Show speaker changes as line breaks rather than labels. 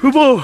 후보.